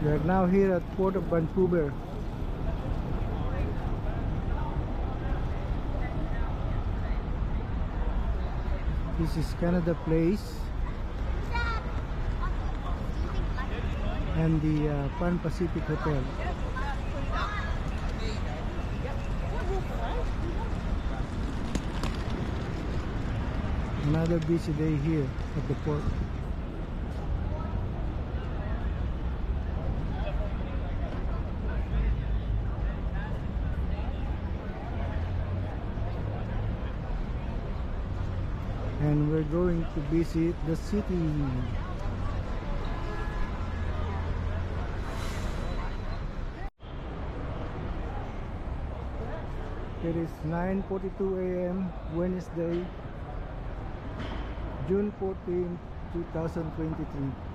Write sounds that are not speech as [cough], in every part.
We are now here at Port of Vancouver. This is Canada Place and the uh, Pan Pacific Hotel. Another busy day here at the port. and we're going to visit the city. It is 9:42 a.m. Wednesday, June 14, 2023.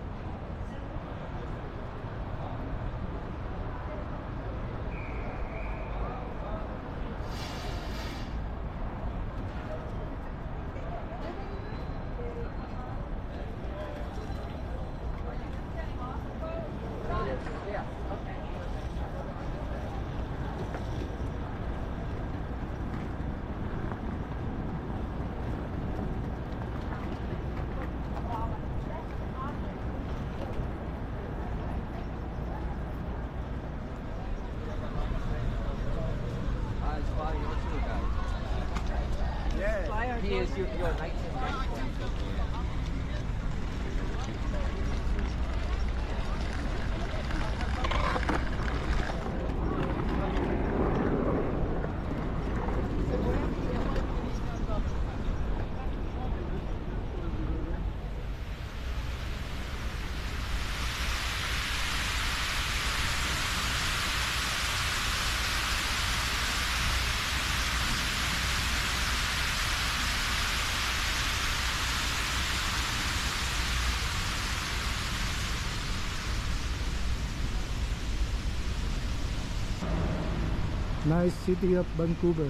Nice city of Vancouver.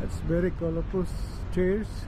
That's very colorful chairs.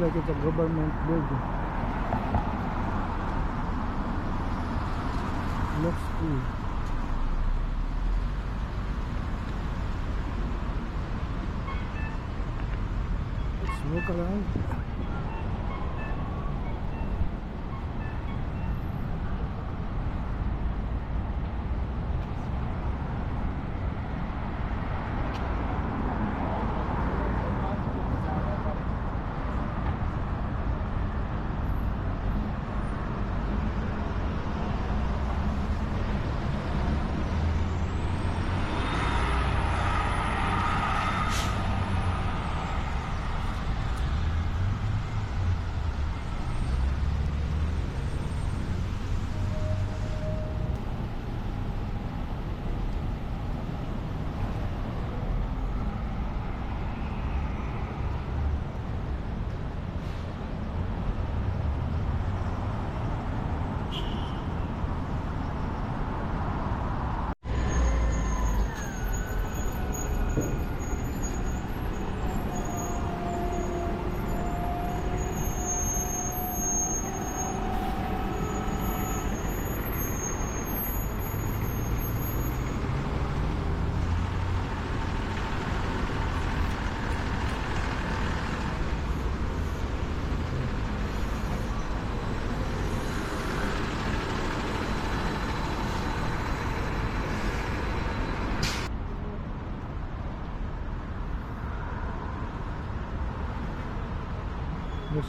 looks like it's a government building. Looks cool. Let's walk around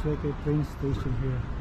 Looks like a train station here.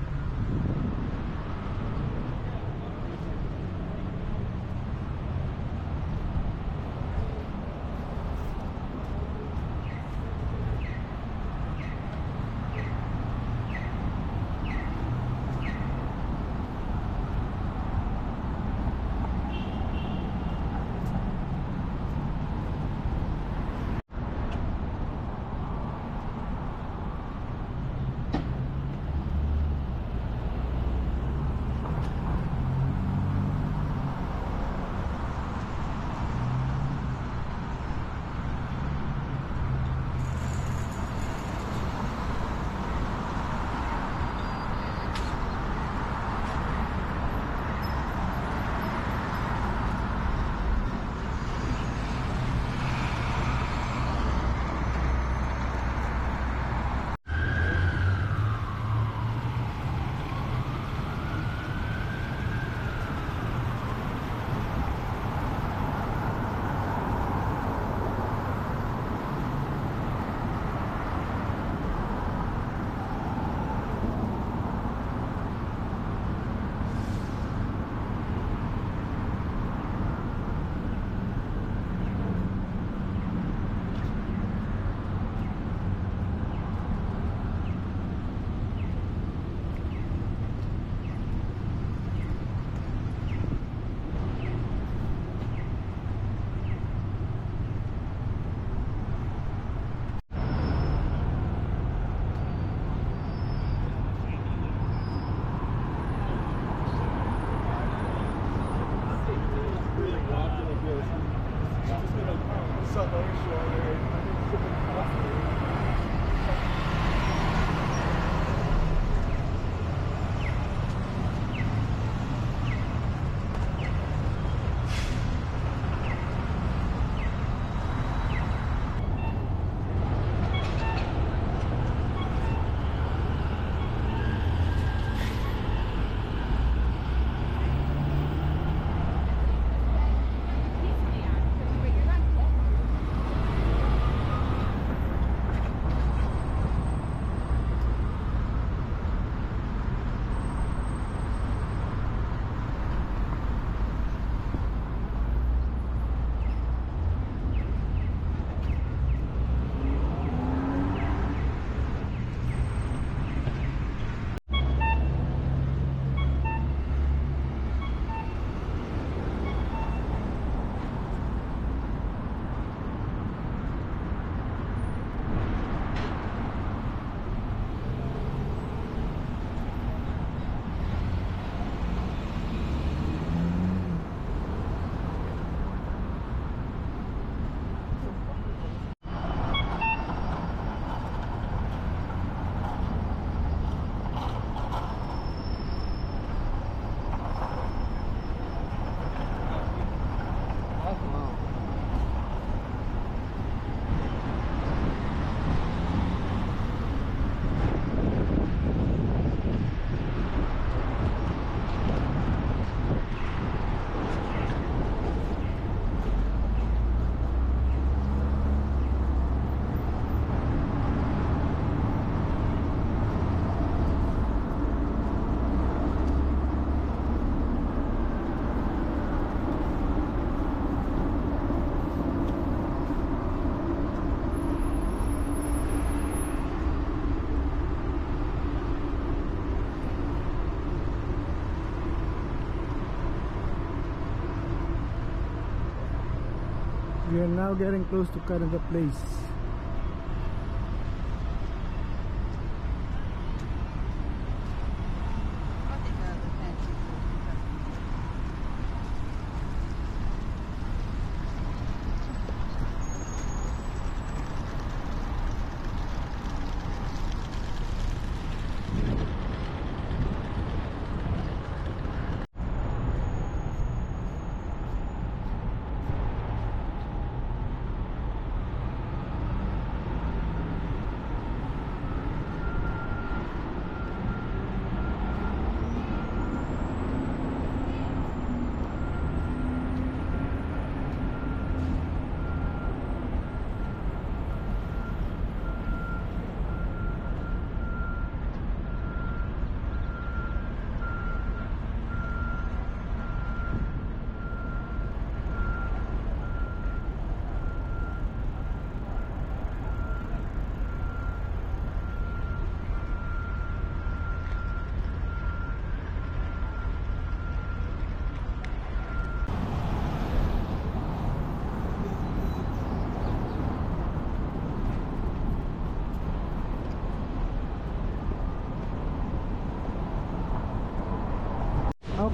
Now getting close to Canada Place.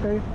Okay.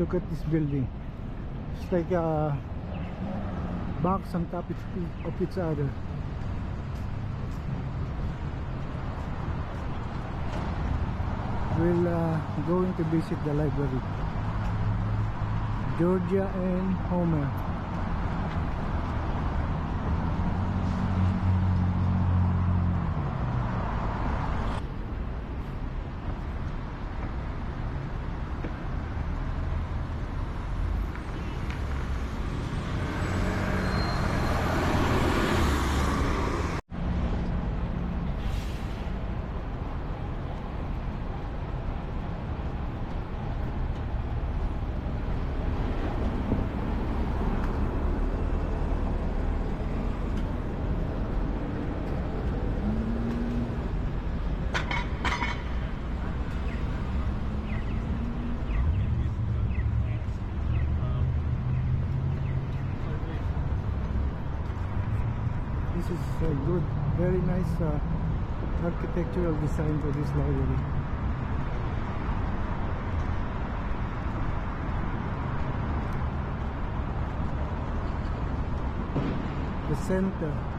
Look at this building. It's like a box on top of each other. We'll uh, going to visit the library. Georgia and Homer. Very nice uh, architectural design for this library. the center.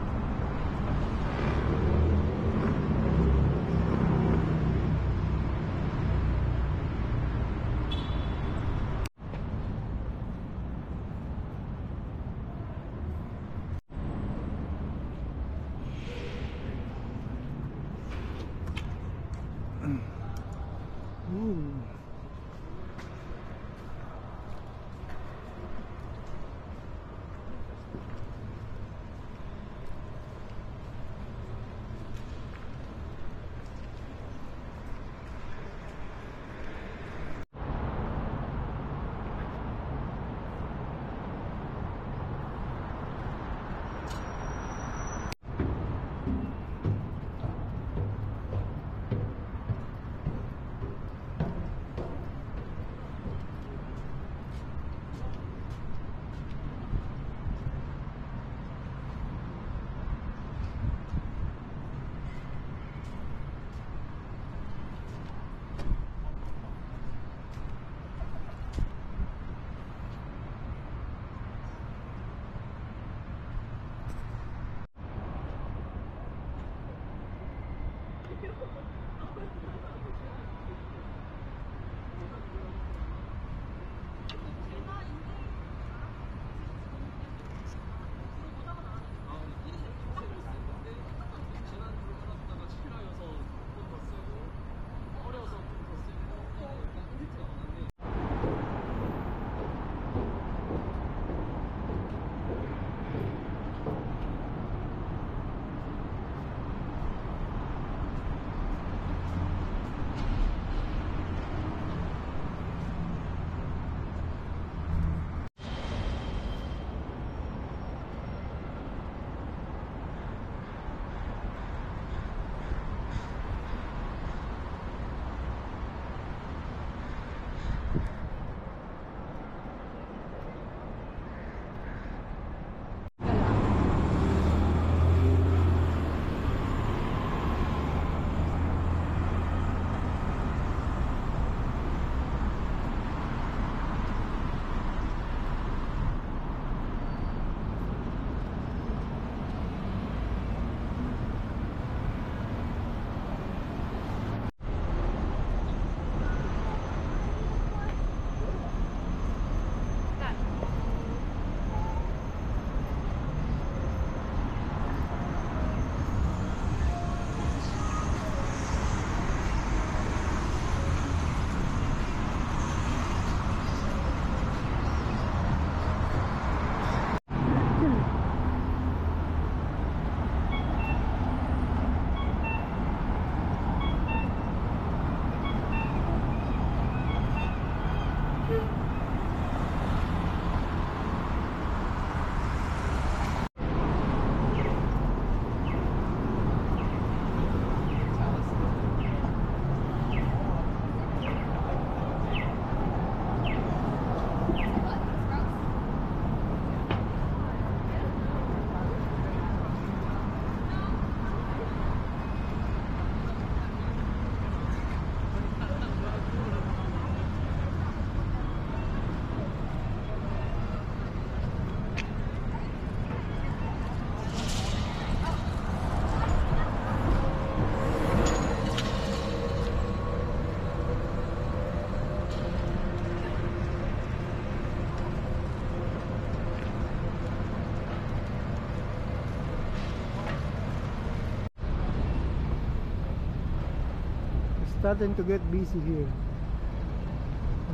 Starting to get busy here.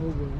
Oh boy.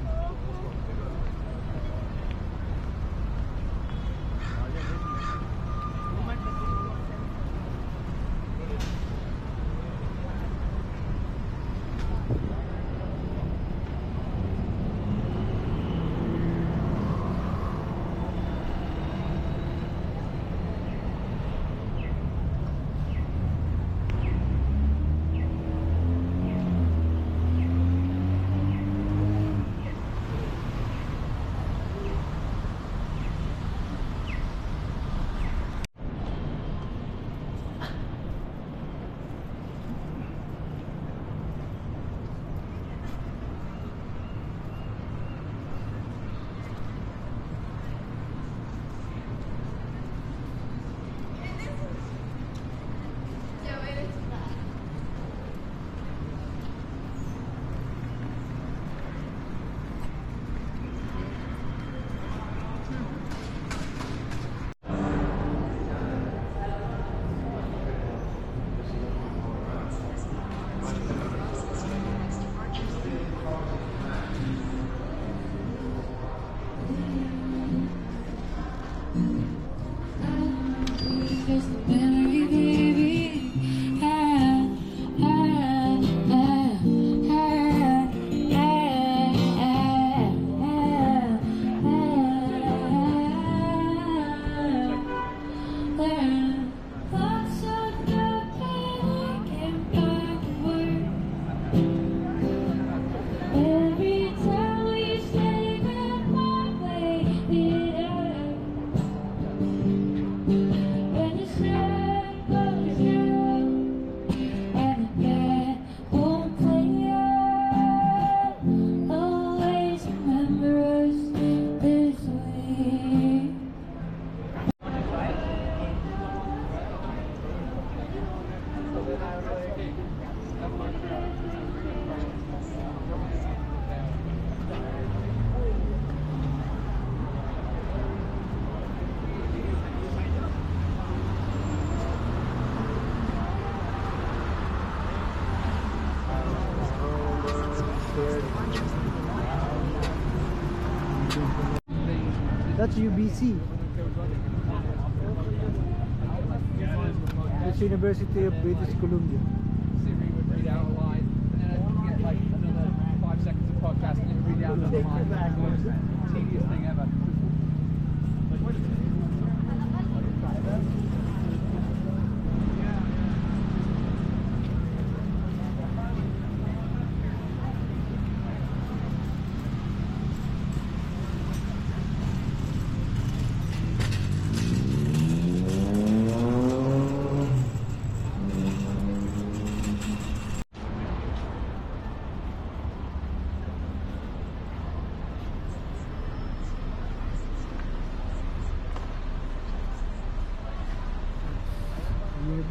That's UBC. That's University of British Columbia.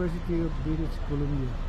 University of British Columbia.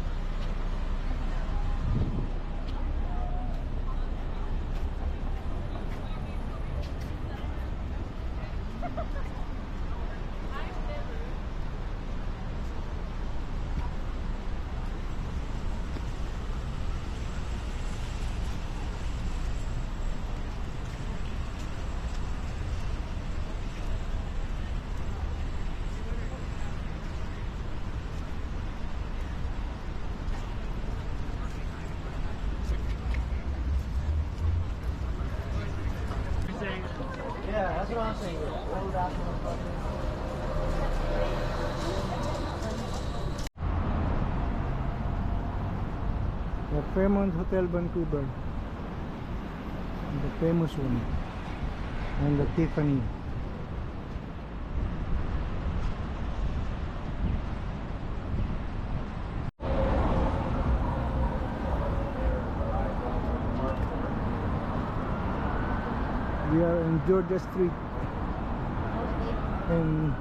The Fairmont Hotel Vancouver. The famous one. And the Tiffany. We are in Georgia Street and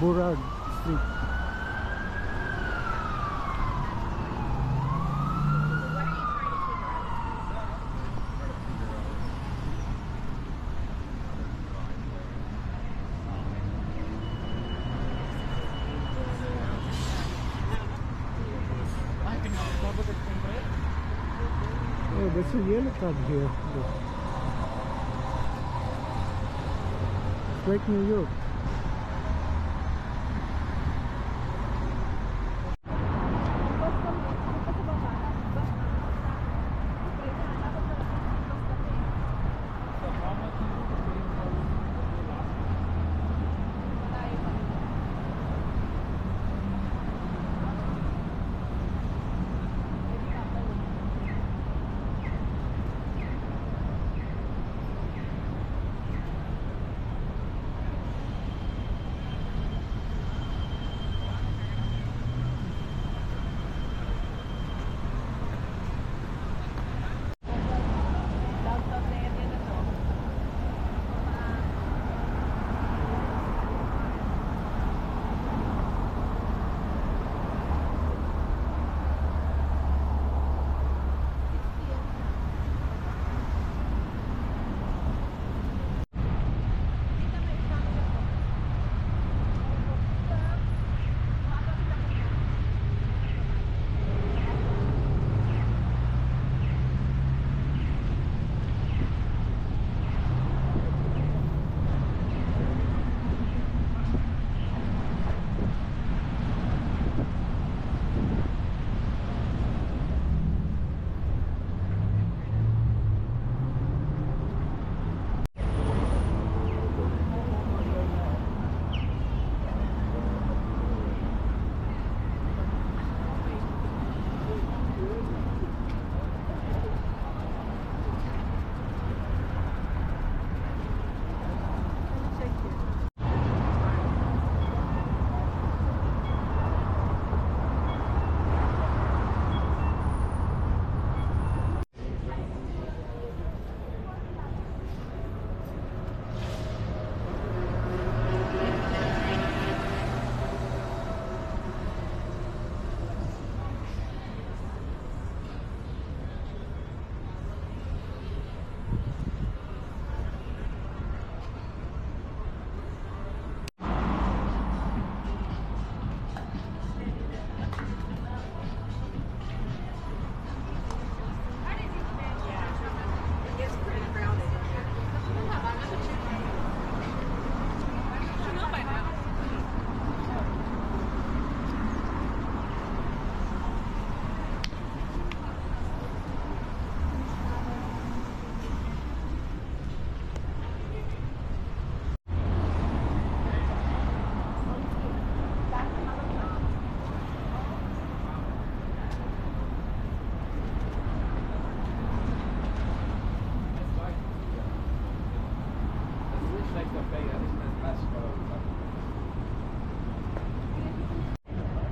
Burrard Street. Oh, that's a yellow card here. Like New York.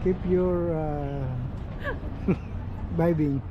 Keep your uh, [laughs] vibing.